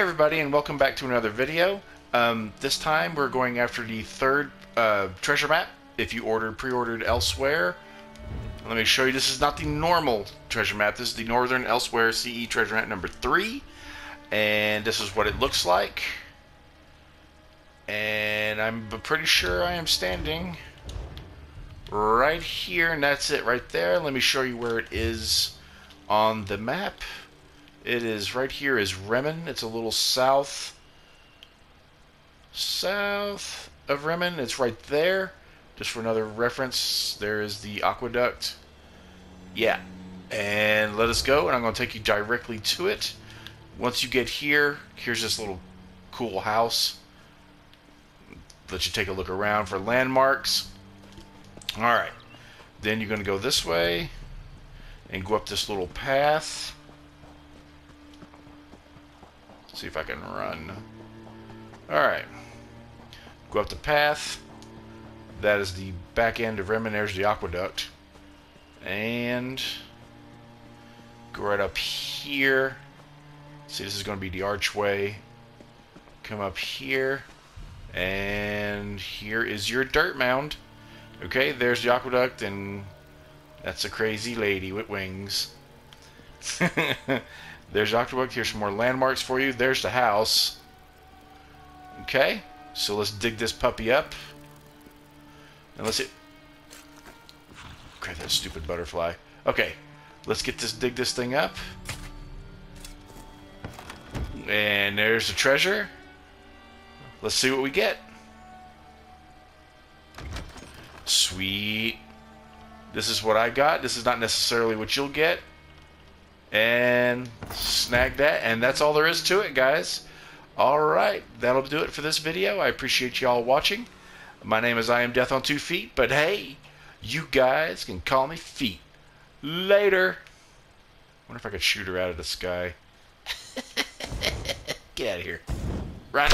everybody, and welcome back to another video. Um, this time we're going after the third uh, treasure map. If you ordered, pre-ordered Elsweyr, let me show you. This is not the normal treasure map. This is the Northern Elsweyr CE treasure map number three, and this is what it looks like. And I'm pretty sure I am standing right here, and that's it right there. Let me show you where it is on the map. It is right here is Rimmen. It's a little south south of Rimmen. It's right there. Just for another reference, there is the aqueduct. Yeah. And let us go, and I'm going to take you directly to it. Once you get here, here's this little cool house. Let you take a look around for landmarks. Alright. Then you're going to go this way and go up this little path. See if I can run. Alright. Go up the path. That is the back end of Rimmen. There's the aqueduct. And go right up here. See, this is going to be the archway. Come up here. And here is your dirt mound. Okay, there's the aqueduct, and that's a crazy lady with wings. There's Aqueduct. Here's some more landmarks for you. There's the house. Okay, so let's dig this puppy up. And let's hit... Crap, that stupid butterfly. Okay, let's get this, dig this thing up. And there's the treasure. Let's see what we get. Sweet. This is what I got. This is not necessarily what you'll get and snag that and that's all there is to it guys. All right that'll do it for this video. I appreciate y'all watching. My name is i am death on two feet but hey you guys can call me feet. Later. Wonder if i could shoot her out of the sky. Get out of here. Run